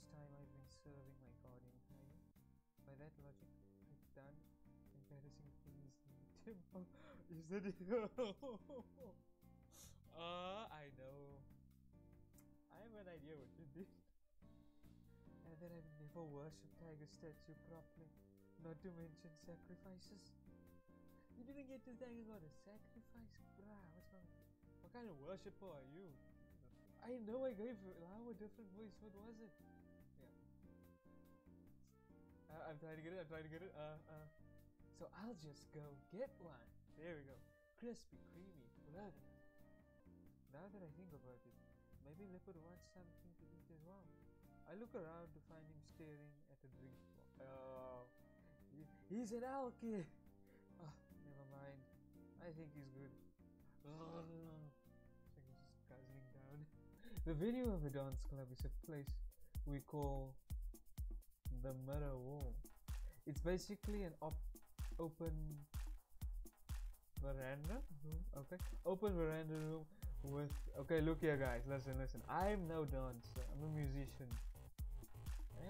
first time I've been serving my guardian tiger. By that logic, I've done embarrassing things in the temple. Is that it? Ah, I know. I have an idea what you did. And then I've never worshipped tiger statue properly. Not to mention sacrifices. You didn't get to thank God a sacrifice? Bruh, what's wrong? What kind of worshipper are you? I know I gave Lau a different voice. What was it? Uh, I'm trying to get it. I'm trying to get it. Uh, uh. So I'll just go get one. There we go. Crispy, creamy, blood. Now that I think about it, maybe Leopard wants something to eat as well. I look around to find him staring at a drink. Oh, he's an alky. Oh, never mind. I think he's good. Oh, I guzzling down. The venue of a dance club is a place we call the mirror wall. It's basically an op- open veranda room. Okay, open veranda room with. Okay, look here, guys. Listen, listen. I'm no dancer. I'm a musician,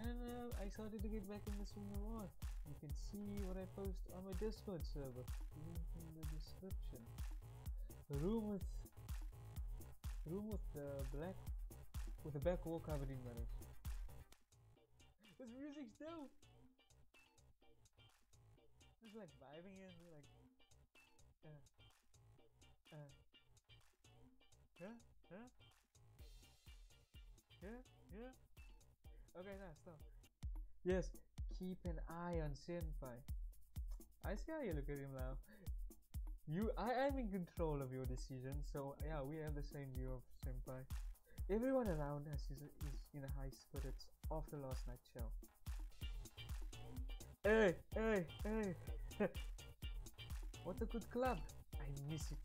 and uh, I started to get back in the swing of art. You can see what I post on my Discord server. Link in the description. A room with room with the black with the back wall covered in mirrors. This music's dope. Just like vibing in, like, uh, uh, yeah, yeah, yeah, yeah. Okay, now stop. Yes, keep an eye on Senpai. I see how you look at him now. You, I am in control of your decision, so yeah, we have the same view of Senpai. Everyone around us is, is in a high spirits after last night's show. Hey, hey, hey! what a good club! I miss it.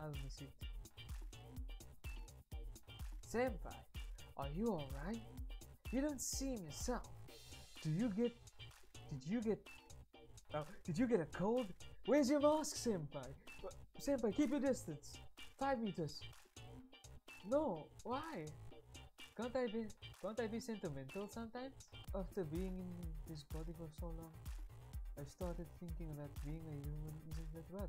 I'll miss it. Senpai, are you alright? You don't seem yourself. Do you get. Did you get. Oh, did you get a cold? Where's your mask, Senpai? Senpai, keep your distance. Five meters. No, why? Can't I be can't I be sentimental sometimes? After being in this body for so long, I started thinking that being a human isn't that bad.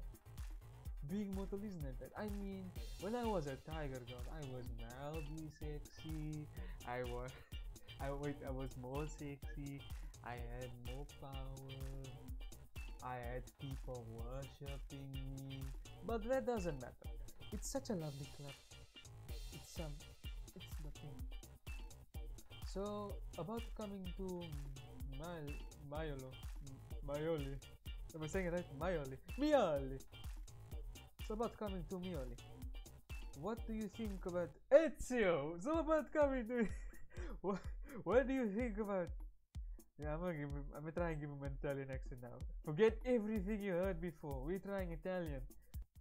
Being mortal isn't that bad. I mean, when I was a tiger girl, I was mildly sexy. I was, I wait, I was more sexy. I had more power. I had people worshipping me. But that doesn't matter. It's such a lovely club. It's um, it's nothing. So about coming to Mal Mayolo, Mayoli. Am I saying it right? Mayoli, Mioli. So about coming to Mioli. What do you think about Ezio? So about coming to what, what do you think about yeah, I'm gonna give him, I'm gonna try and give him an Italian accent now. Forget everything you heard before. We're trying Italian.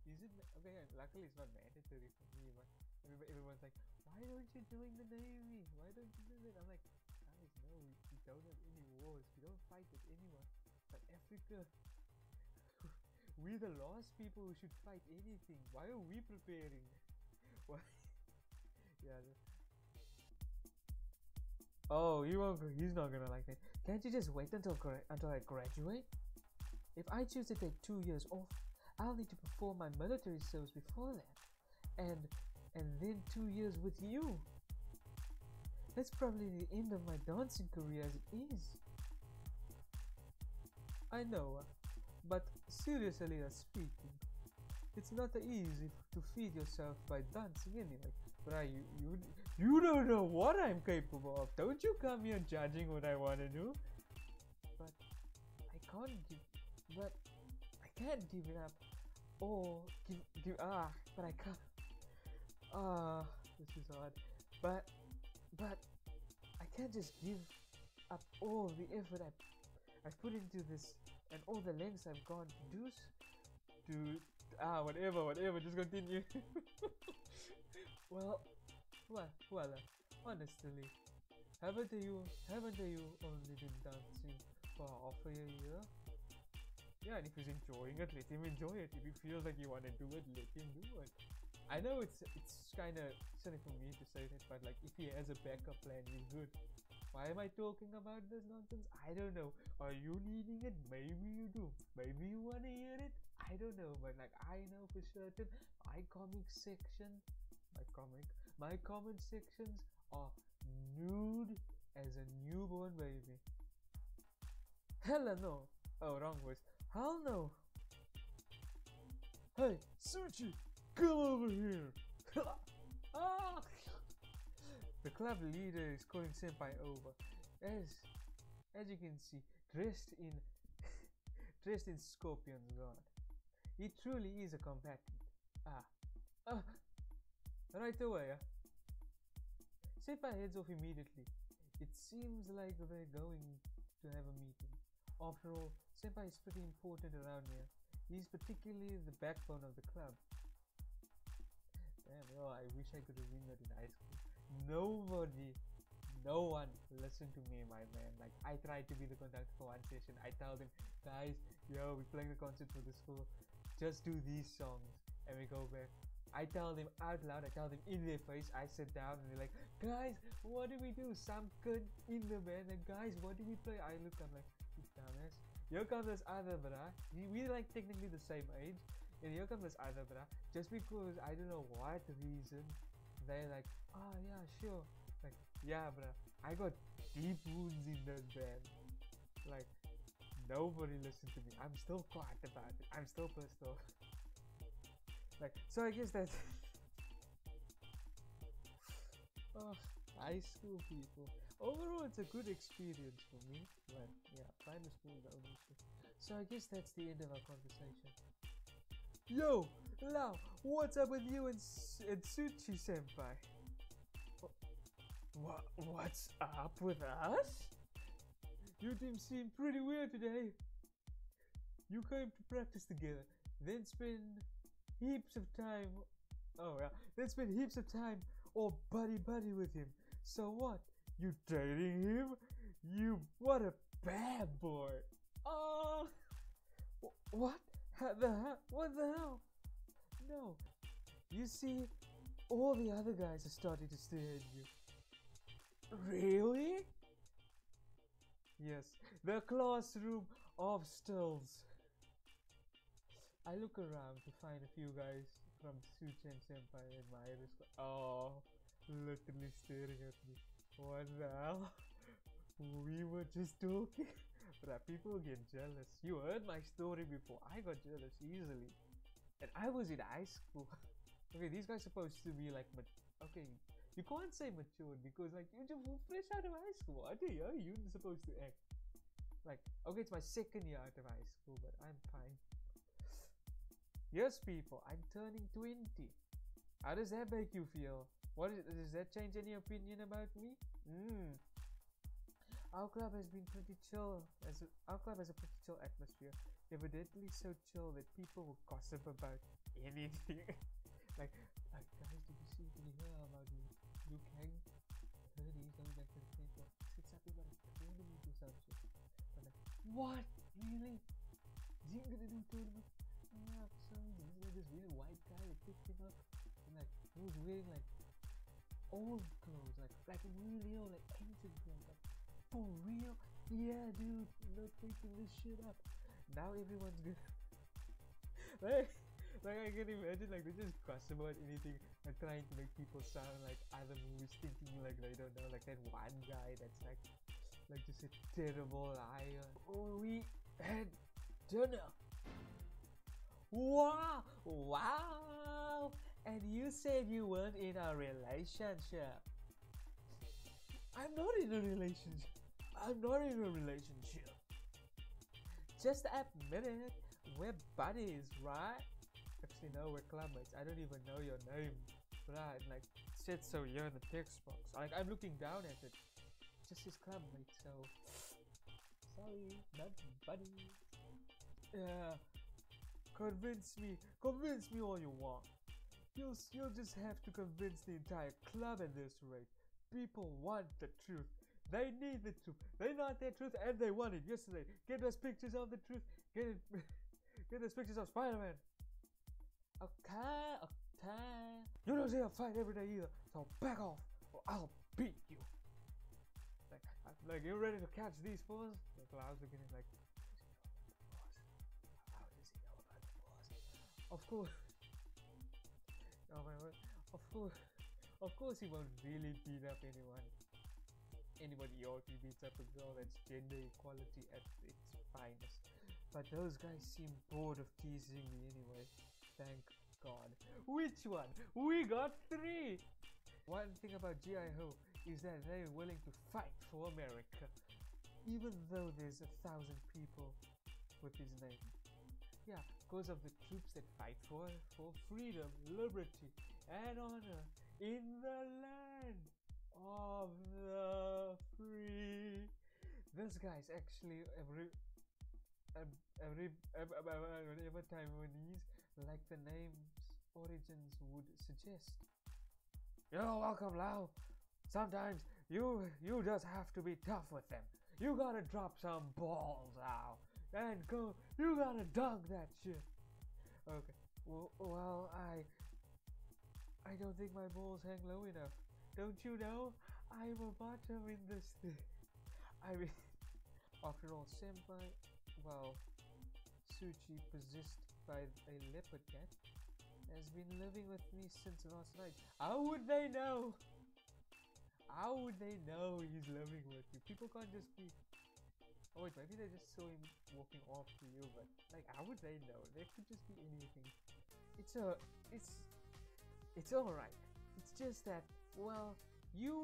Is it okay? Luckily it's not mandatory for me, but everyone's like, "Why don't you join the navy? Why don't you do that?" I'm like, guys, no, we, we don't have any wars. We don't fight with anyone. But Africa, we're the last people who should fight anything. Why are we preparing? Why? yeah. Oh, he won't. He's not gonna like that. Can't you just wait until until I graduate? If I choose to take two years off, I'll need to perform my military service before that, and and then two years with you. That's probably the end of my dancing career as it is. I know, but seriously speaking, it's not easy to feed yourself by dancing anyway. Right, you, you, you don't know what I'm capable of. Don't you come here judging what I want to do. But I can't give, but I can't give it up. Or give, give, ah, but I can't. Ah, this is hard. But, but I can't just give up all the effort I, I've put into this and all the lengths I've gone to do, to, ah, whatever, whatever, just continue. well, well, well, uh, honestly, haven't you, haven't you only been dancing for half a year? Yeah, and if he's enjoying it, let him enjoy it. If he feels like he want to do it, let him do it. I know it's it's kind of silly for me to say that, but like if he has a backup plan, he's good. Why am I talking about this nonsense? I don't know. Are you needing it? Maybe you do. Maybe you want to hear it. I don't know. But like I know for certain, my comic section, my comic, my comment sections are nude as a newborn baby. Hell no. Oh, wrong voice. Hell no. Hey, Suchi, come over here. ah! The club leader is calling Senpai over. As as you can see, dressed in dressed in Scorpion's god. He truly is a combatant. Ah. Ah. Right away, huh? Senpai heads off immediately. It seems like they're going to have a meeting. After all, Senpai is pretty important around here. He's particularly the backbone of the club. Damn, yo, I wish I could have been that in high school. Nobody, no one listened to me, my man. Like, I tried to be the conductor for one session. I tell them, guys, yo, we're playing the concert for the school. Just do these songs. And we go back. I tell them out loud, I tell them in their face, I sit down and they're like, guys, what do we do? Some kid in the band, and guys, what do we play? I look, I'm like, dumbass. Here comes this other bruh. We're like technically the same age. And here comes this other. Just because I don't know what reason, they're like, oh yeah, sure. Like, yeah, bruh. I got deep wounds in that band. Like, nobody listened to me. I'm still quiet about it. I'm still pissed off. like, so I guess that's. oh, high school people. Overall, it's a good experience for me. But yeah, primary school is the only. So I guess that's the end of our conversation. Yo, Lau, what's up with you and, and Suchi Senpai? What, what's up with us? Your team seemed pretty weird today. You came to practice together, then spend heaps of time. Oh yeah, then spend heaps of time all buddy buddy with him. So what? You dating him? You what a bad boy. Oh, wh- what? The? What the hell? No. You see, all the other guys are starting to stare at you. Really? Yes, the classroom of stills. I look around to find a few guys from Suchi Senpai and my iris. Oh, literally staring at me. What the hell? We were just talking. But people get jealous. You heard my story before. I got jealous easily. And I was in high school. okay, these guys supposed to be like, but okay, you can't say mature because like you're just fresh out of high school. I tell you, you're supposed to act like okay, it's my second year out of high school, but I'm fine. Yes, people, I'm turning 20. How does that make you feel? What is, does that change any opinion about me? Hmm. Our club has been pretty chill. As a, our club has a pretty chill atmosphere. Evidently so chill that people will gossip about anything. like, like, guys, did you see? Did you hear uh, about Liu Kang? I heard he's going back to the club. It's something about a tournament or some shit. Like, what? Really? Is he gonna do tournament? Yeah, for some reason, like this weird white guy that picked him up. And like, he was wearing like old clothes, like, like really old, like ancient clothes. For real? Yeah, dude, not making this shit up. Now everyone's good. like, like I can imagine, like they just gossip about anything and trying to make people sound like other movies, thinking like they don't know, like that one guy that's like, like just a terrible liar. Oh, we had dinner. Wow, wow! And you said you weren't in a relationship. I'm not in a relationship. I'm not in a relationship. Just admit it. We're buddies, right? Actually, no, we're clubmates. I don't even know your name. Right, like, said so you're in the text box. Like, I'm looking down at it. Just his clubmate, so. Sorry, not buddies. Yeah. Convince me. Convince me all you want. You'll, you'll just have to convince the entire club at this rate. People want the truth. They need the truth. They want their truth and they want it yesterday. Get us pictures of the truth. Get it. Get us pictures of Spider-Man. Okay, okay. You don't see a fight every day either, so back off or I'll beat you. Like, I, like you ready to catch these fools? Like, know about the fours? Of course. Oh my word. Of course. Of course he won't really beat up anyone. Anybody or he beats up a girl that's gender equality at its finest. But those guys seem bored of teasing me anyway. Thank God. Which one? We got three! One thing about G.I. Joe is that they're willing to fight for America. Even though there's a thousand people with his name. Yeah, because of the troops that fight for, for freedom, liberty, and honor in the land of the free. This guy's actually every every every, time when he's like the name's origins would suggest. You're welcome, Lau. Sometimes you you just have to be tough with them. You gotta drop some balls out and go. You gotta dunk that shit. Okay. Well, well, I I don't think my balls hang low enough. Don't you know? I'm a bottom in this thing. I mean, after all, senpai, well, Suchi, possessed by a leopard cat, has been living with me since last night. How would they know? How would they know he's living with you? People can't just be. Oh wait, maybe they just saw him walking off to you, but like, how would they know? There could just be anything. It's a, it's, it's all right. It's just that, well, you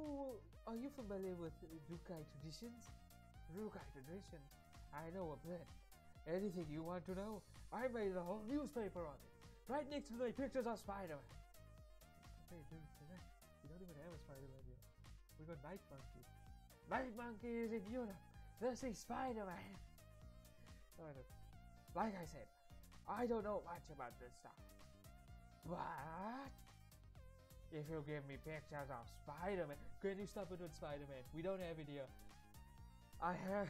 are you familiar with Rukai traditions? Rukai tradition. I know a bit. Anything you want to know? I made a whole newspaper on it. Right next to the pictures of Spider-Man. Hey dude, we don't even have a Spider-Man yet. We got Night Monkey. Night Monkey is in Europe. This is Spider-Man. Like I said, I don't know much about this stuff. But if you give me pictures of Spider-Man, can you stop it with Spider-Man? We don't have it here. I have.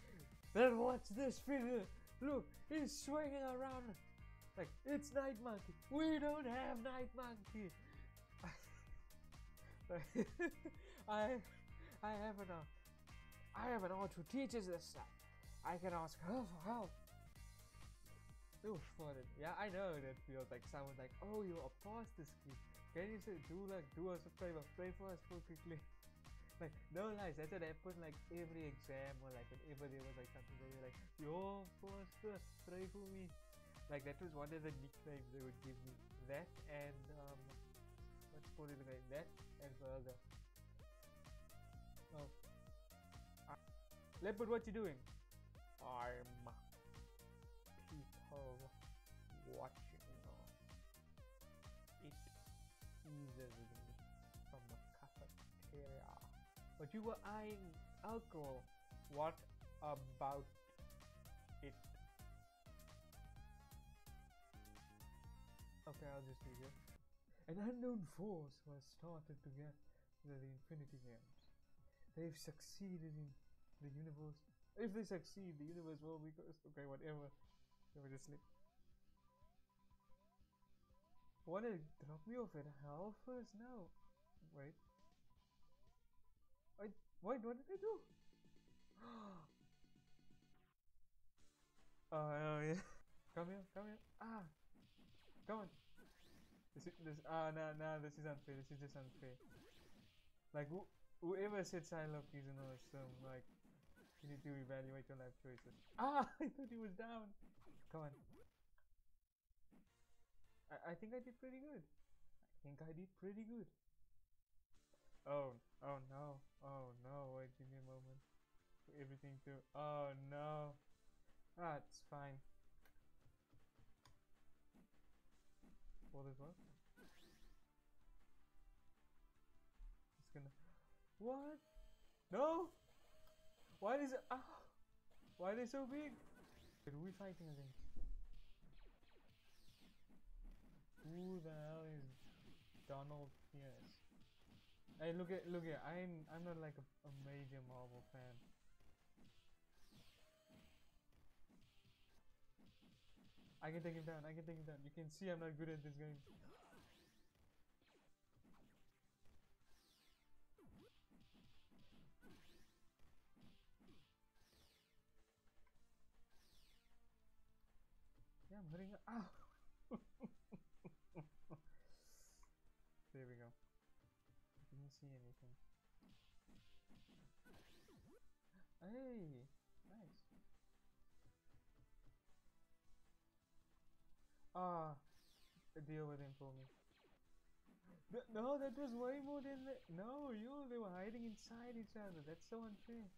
then watch this video. Look, he's swinging around. Like it's Night Monkey. We don't have Night Monkey. I, I have an, uh, I have an aunt who teaches this stuff. I can ask her for help. It was fun. Yeah, I know that feels like someone like, oh, you are past kid. Can you say do like do a favor, pray for us quickly? like no lies, that's what happened like every exam or like whenever there was like something where you're like, yo pastor, pray for me. Like that was one of the nicknames they would give me. That and um let's put it like that and further. Oh. Leopard, what you doing? I'm people watching from the cafeteria. But you were eyeing alcohol. What about it? Okay, I'll just leave it. An unknown force was started to get the Infinity Games. They've succeeded in the universe. If they succeed, the universe will be okay. Whatever. Let just sleep. Wanna drop me off at hell first? No. Wait. Wait, wait, what did I do? oh, yeah. Come here, come here. Ah! Come on. This is, this, ah, no, no, this is unfair. This is just unfair. Like, who, whoever said Psylocke is an awesome, like, you need to evaluate your life choices. Ah! I thought he was down. Come on. I, I think I did pretty good. I think I did pretty good. Oh, oh no, oh no, wait, give me a moment. For everything to, oh no. Ah, it's fine. What is what? It's gonna, what? No! Why is it, ah! Why are they so big? Who are we fighting against? Who the hell is Donald Pierce? Hey, look at look at I'm I'm not like a, a major Marvel fan. I can take him down. I can take him down. You can see I'm not good at this game. Yeah, I'm hurting. up. See anything. Hey, nice. Ah, deal with him for me. Th- no, that was way more than the- No, you, they were hiding inside each other. That's so unfair.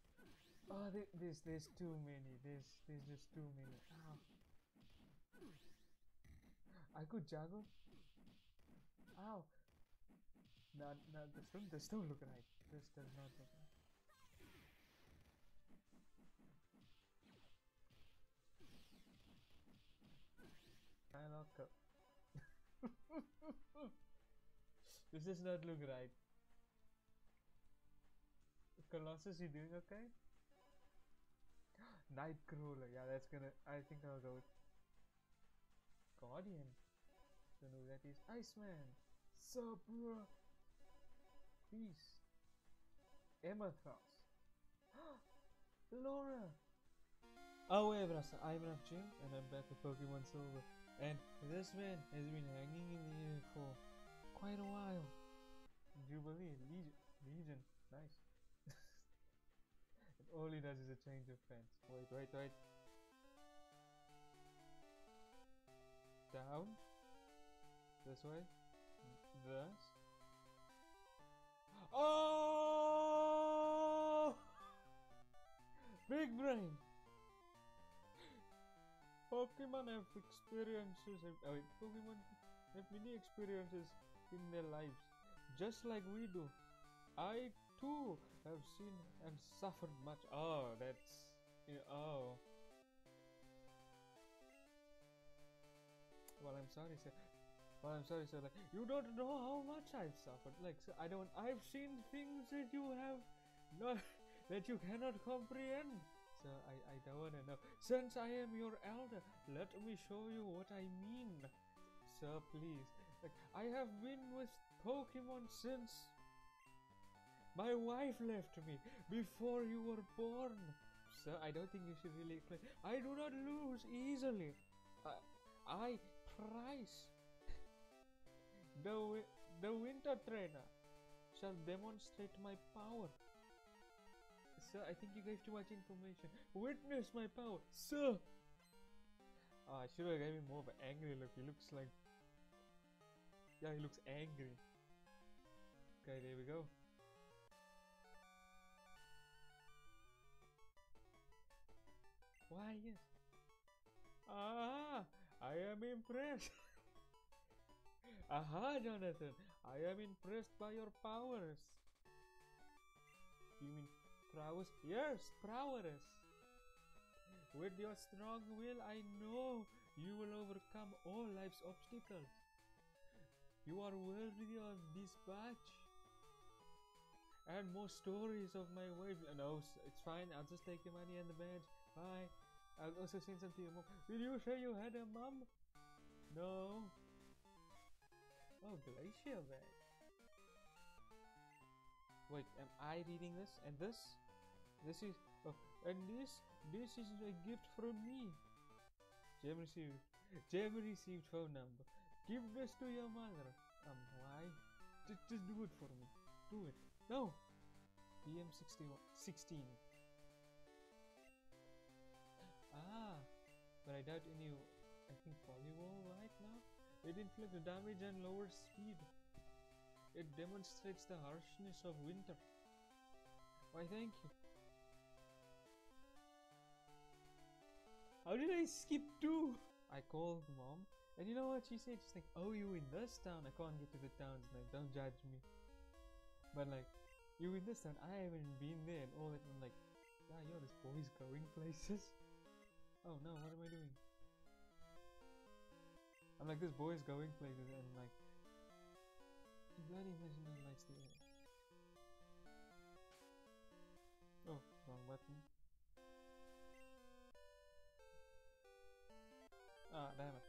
Oh, there, there's, there's too many. There's, there's just too many. Ow. I could juggle. Ow. No, no, this don't, this don't look right. This does not look right. Go. this does not look right. Colossus, you doing okay? Nightcrawler, yeah, that's gonna. I think I'll go with Guardian. Don't know who that is. Iceman. Sup, bro? Peace. Emma Frost. Laura. Oh, wait, Rasa. I'm Rough Jem, and I'm back with Pokemon Silver. And this man has been hanging in the air for quite a while. Jubilee, Legion, Legion, nice. and all he does is a change of pants. Wait, wait, wait. Down. This way. Thus. Oh! Big brain. Pokemon have experiences. Oh, wait, Pokemon have many experiences in their lives, just like we do. I too have seen and suffered much. Oh, that's oh. Well, I'm sorry, sir. Well, I'm sorry, sir. Like, you don't know how much I've suffered. Like, sir, I don't. I've seen things that you have not, that you cannot comprehend. Sir, I, I don't know. Since I am your elder, let me show you what I mean. Sir, please. Like, I have been with Pokemon since my wife left me before you were born. Sir, I don't think you should really explain. I do not lose easily. I, I Pryce. The, wi- the winter trainer shall demonstrate my power. Sir, I think you gave too much information. Witness my power, sir. Ah, I should have gave more of an angry look. He looks like, yeah, he looks angry. Okay, there we go. Why yes? Ah, I am impressed. Aha, Jonathan, I am impressed by your powers. You mean prowess? Yes, prowess. With your strong will, I know you will overcome all life's obstacles. You are worthy of this badge. And more stories of my wife. Uh, no, s- it's fine. I'll just take your money and the badge. Bye. I'll also send some to your mom. Did you say you had a mom? No. Oh, glacier bag. Wait, am I reading this? And this? This is oh, and this this is a gift from me. Jim received. Jim received phone number. Give this to your mother. Um, why? Just, just do it for me. Do it. No. DM 61 16. Ah, but I doubt any. I think volleyball right now. It inflicts damage and lowers speed. It demonstrates the harshness of winter. Why, thank you. How did I skip two? I called mom, and you know what she said? She's like, "Oh, you in this town? I can't get to the towns now. Don't judge me." But like, you in this town? I haven't been there and all that. I'm like, yeah, yo, this boy's going places. Oh no, what am I doing? I'm like, this boy's going places, and like, bloody imaginary lights the air. Oh, wrong button. Ah, damn it.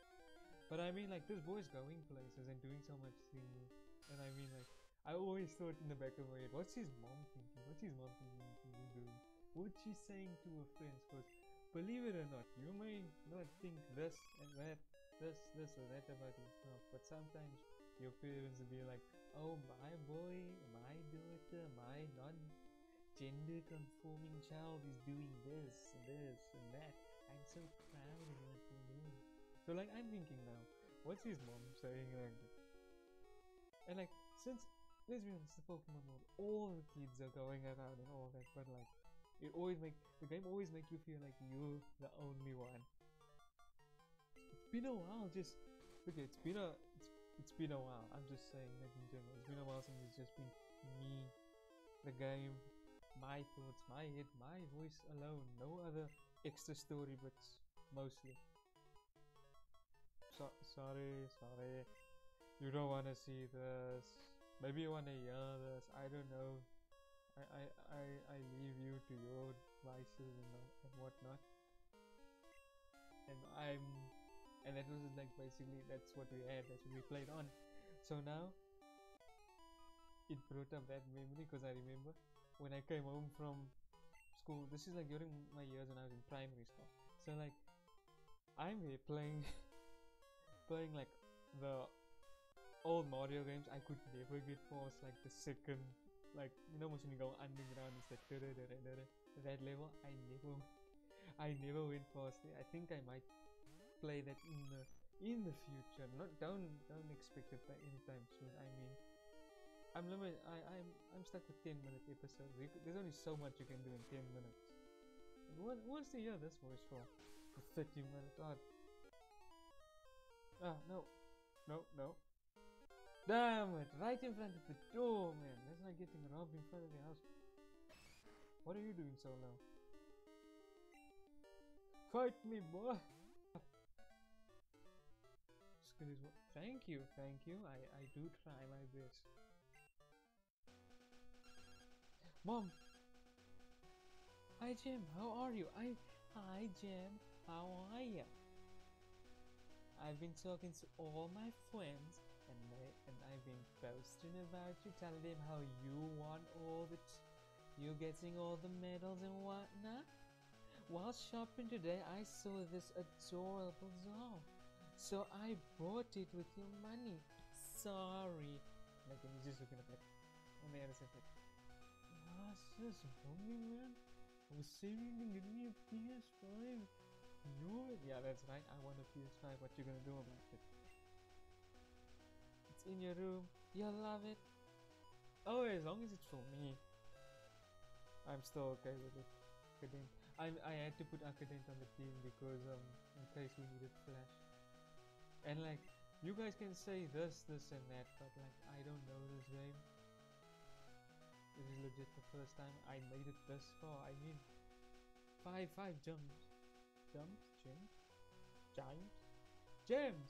But I mean, like, this boy's going places and doing so much. And I mean, like, I always thought in the back of my head, what's his mom thinking? What's his mom thinking doing? What's she saying to her friends? Because, believe it or not, you may not think this and that this, this, or that about yourself. But sometimes your parents will be like, oh, my boy, my daughter, my non gender conforming child is doing this, and this, and that. I'm so proud of what they're doing. So, like, I'm thinking now, what's his mom saying like And, like, since, let's be honest, the Pokemon world, all the kids are going around and all that, but, like, it always make the game always make you feel like you're the only one. Been a while, just okay. It's been a it's, it's been a while. I'm just saying that in general. It's been a while since it's just been me, the game, my thoughts, my head, my voice alone. No other extra story bits, mostly. So, sorry, sorry. You don't want to see this. Maybe you want to hear this. I don't know. I, I, I, I leave you to your devices and, and whatnot. And I'm, and that was like basically that's what we had, that's what we played on. So now, it brought up that memory because I remember when I came home from school. This is like during my years when I was in primary school. So like, I'm here playing, playing like the old Mario games. I could never get past like the second like you know when you go underground it's like that level I never I never went past it I think I might play that in the in the future not don't don't expect it by anytime soon I mean I'm limited I, I'm I'm stuck with 10 minute episodes there's only so much you can do in 10 minutes what what's the year this voice for for 30 minutes God ah no no no Damn it, right in front of the door, man. That's not getting robbed in front of the house. What are you doing so low? Fight me, boy! Thank you, thank you. I, I do try my best. Mom! Hi, Jim. How are you? I. Hi, Jim. How are you? I've been talking to all my friends and, they, and I've been boasting about you, telling them how you won all the, you're getting all the medals and whatnot. While shopping today, I saw this adorable doll, so I bought it with your money. Sorry. Like, and he's just looking at like, on the other side, like, what's this, mommy man? I was saving to get me a PS5. You? Yeah, that's right. I want a PS5. What you gonna do about it? It's in your room. You'll love it. Oh, as long as it's for me. I'm still okay with it. I I had to put Arcadent on the team because um in case we needed flash. And like you guys can say this, this and that, but like I don't know this game. This is legit the first time I made it this far. I mean five five jumps. Jumps? Gems? Giants? Gems!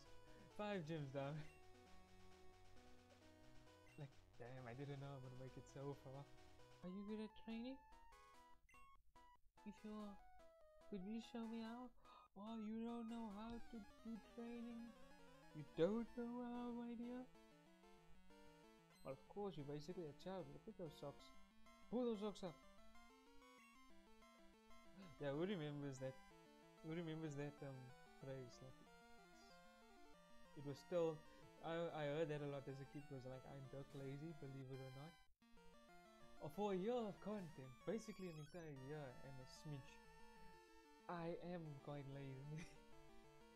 Five gems down. Like damn, I didn't know I'm gonna make it so far. Are you good at training? If you are, could you show me how? Oh, you don't know how to do training? You don't know my dear? Well, of course, you're basically a child. Look at those socks. Pull those socks up. Yeah, who remembers that? Who remembers that um, phrase? Like, it was still I, I heard that a lot as a kid was like I'm duck lazy, believe it or not. Or for a year of content, basically an entire year and a smidge, I am quite lazy.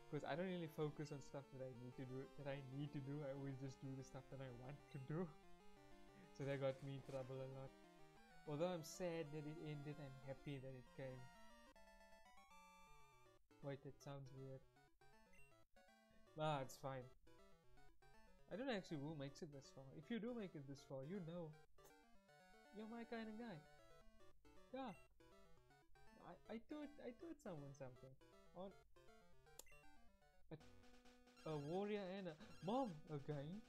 because I don't really focus on stuff that I need to do that I need to do. I always just do the stuff that I want to do. so that got me in trouble a lot. Although I'm sad that it ended, I'm happy that it came. Wait, that sounds weird. Nah, it's fine. I don't actually who makes it this far. If you do make it this far, you know you're my kind of guy. Yeah. I, I told I told someone something. On a warrior and a mom again.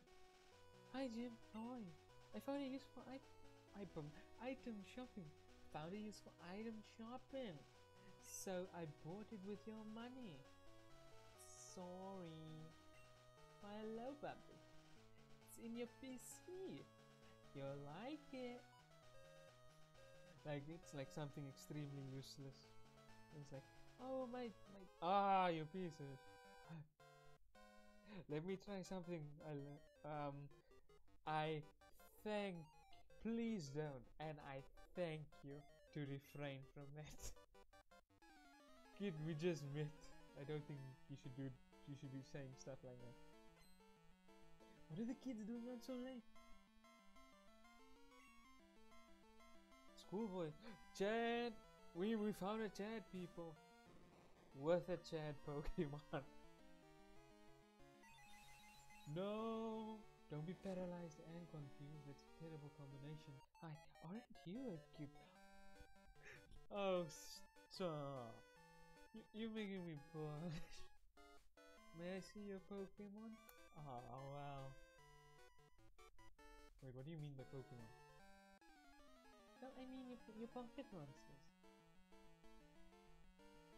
Hi Jim, how are you? I found a useful item item shopping. Found a useful item shopping. So I bought it with your money. Sorry. Hello, puppy it's in your PC. You'll like it. Like it's like something extremely useless. It's like, oh my my ah, your pieces. Let me try something. I'll, um, I thank. Please don't, and I thank you to refrain from that. Kid, we just met. I don't think you should do. You should be saying stuff like that. What are the kids doing on so late? Schoolboy, Chad, we we found a Chad, people. Worth a Chad Pokemon. no, don't be paralyzed and confused. It's a terrible combination. Hi, aren't you a cute? Oh, stop! You, you're making me blush. May I see your Pokemon? Oh wow. Wait, what do you mean by Pokemon? No, I mean your, your pocket monsters.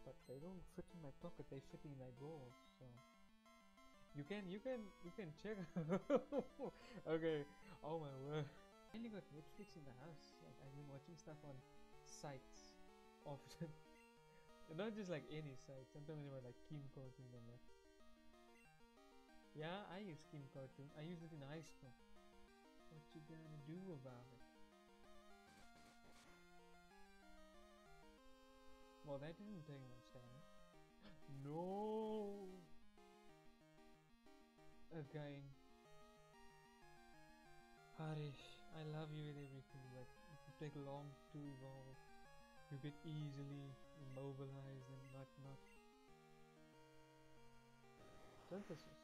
But they don't fit in my pocket, they fit in my balls, so... You can, you can, you can check Okay, oh my word. I only got Netflix in the house, like I've been watching stuff on sites often. Not just like any sites, sometimes they were like Kim Cartoon and that. Yeah, I use Kim Cartoon, I use it in high school. What you gonna do about it? Well, that didn't take much time no! Again. Harish, I love you with everything, but you take long to evolve. You get easily immobilized and whatnot. Synthesis.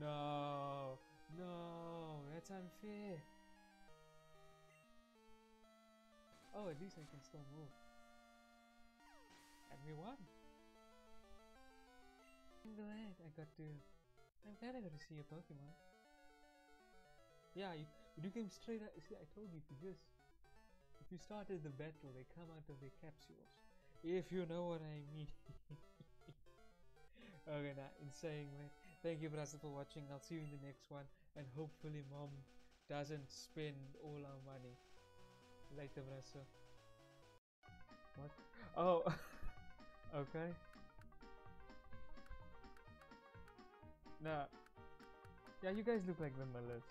No, no, that's unfair. Oh, at least I can still move. And we won. I'm glad I got to. I'm glad I got to see a Pokemon. Yeah, you, you came straight out. See, I told you if you just. If you started the battle, they come out of their capsules. If you know what I mean. okay, now, in saying that, thank you, Brazil, for watching. I'll see you in the next one. And hopefully, mom doesn't spend all our money. Later, Brazil. What? Oh, okay. Nah. Yeah, you guys look like the Millers.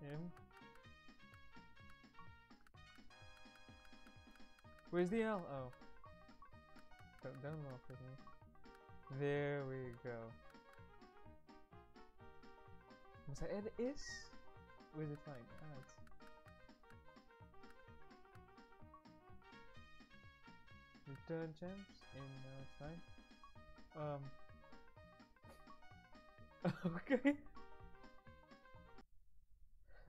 Him. Where's the L? Oh. Don't, don't laugh at me. There we go. Was that an is? Where's it fine? Ah, return champs and uh, it's fine. Um. okay.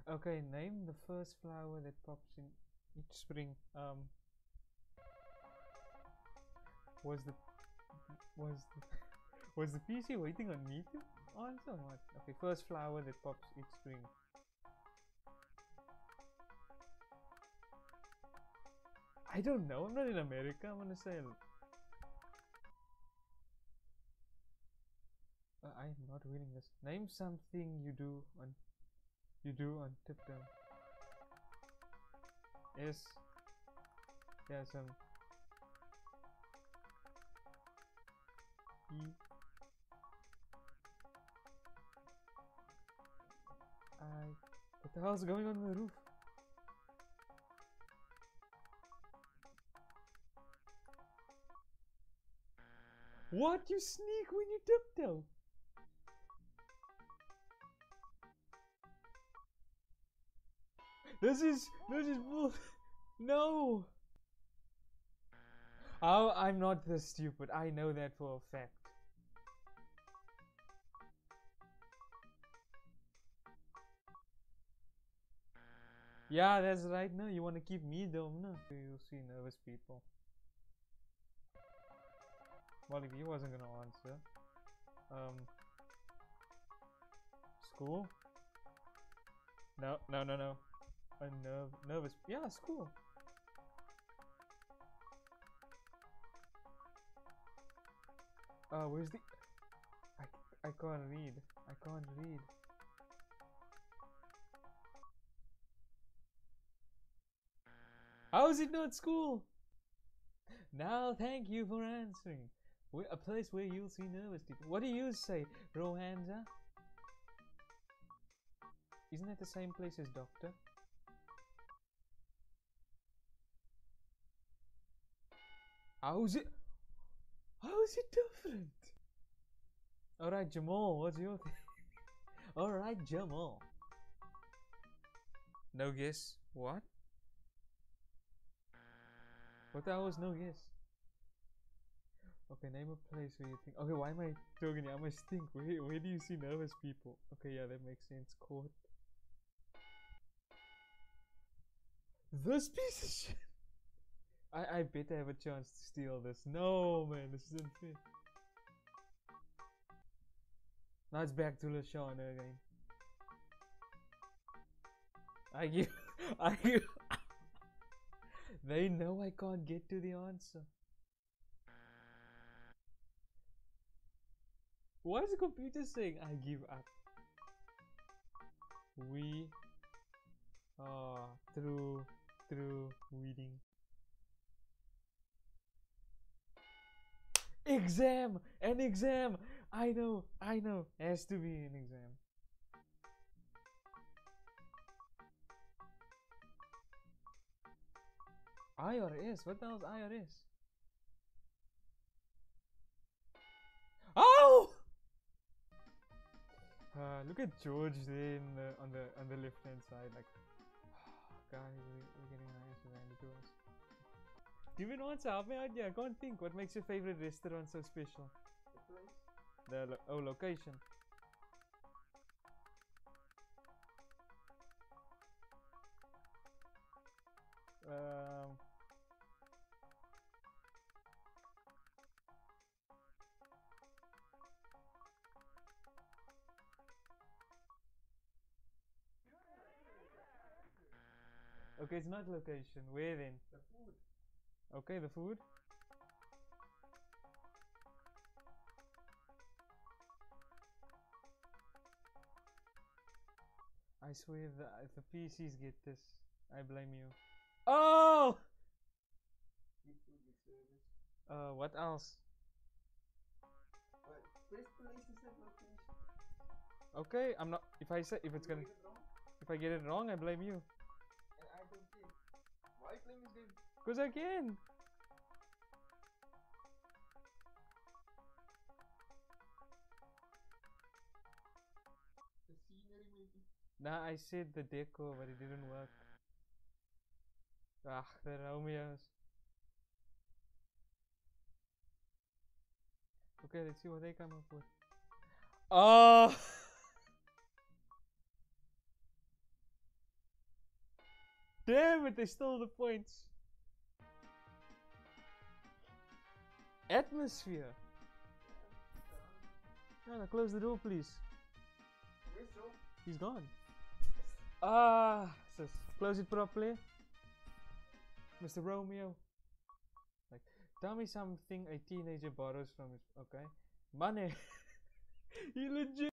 Okay, name the first flower that pops in each spring. Um. Was the was the was the PC waiting on me to answer what? Okay, first flower that pops each spring. I don't know. I'm not in America. I'm gonna say. Uh, I'm not reading this. Name something you do on. You do on tiptoe. Yes. Yeah, some. E. I. What the hell's going on in the roof? What? You sneak when you tiptoe? This is this is bull. No. Oh, I'm not this stupid. I know that for a fact. Yeah, that's right. No, you want to keep me dumb, no? You'll see nervous people. Well, if he wasn't gonna answer. Um. School? No, no, no, no. A nerve, nervous. Yeah, school. Uh, where's the? I I can't read. I can't read. How is it not school? Now, thank you for answering. Where, a place where you'll see nervous people. What do you say, Rohanza? Isn't that the same place as Doctor? How's it? How is it different? Alright, Jamal, what's your thing? Alright, Jamal. No guess. What? What the hell is no guess? Okay, name a place where you think. Okay, why am I talking? I must think. Where, where do you see nervous people? Okay, yeah, that makes sense. Court. This piece of shit. I, I bet I have a chance to steal this. No, man, this isn't fair. Now it's back to Lashana again. I give. I give. they know I can't get to the answer. Why is the computer saying I give up? We are through through weeding. Exam! An exam! I know, I know. Has to be an exam. IRS? What the hell is IRS? Oh! Uh, look at George there in the, on the on the left hand side, like, guys, we, we're getting an answer handed to us. An answer, help me out here. I can't think. What makes your favorite restaurant so special? The place? The lo- oh location. Um. Okay, it's not location. Where then? The food. Okay, the food. I swear if the PCs get this, I blame you. Oh! Uh, what else? Okay, I'm not. If I say if it's gonna, if I get it wrong, I blame you. and I don't. Why blame them? Cause I can. The scenery maybe. Nah, I said the deco, but it didn't work. Ah, the Romeos. Okay, let's see what they come up with. Oh! Damn it, they stole the points. Atmosphere. No, close the door, please. Where's? He's gone. Ah, sis, close it properly. Mr. Romeo. Like, tell me something a teenager borrows from his. Okay. Money. he legit.